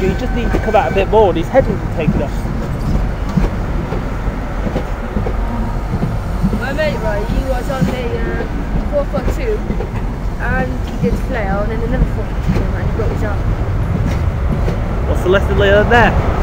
He just needs to come out a bit more and his head will be taken off. My mate, right, he was on a uh, 4 foot 2 and he did flail and then another 4 foot 2 and he broke his arm. What's the lesson learned there?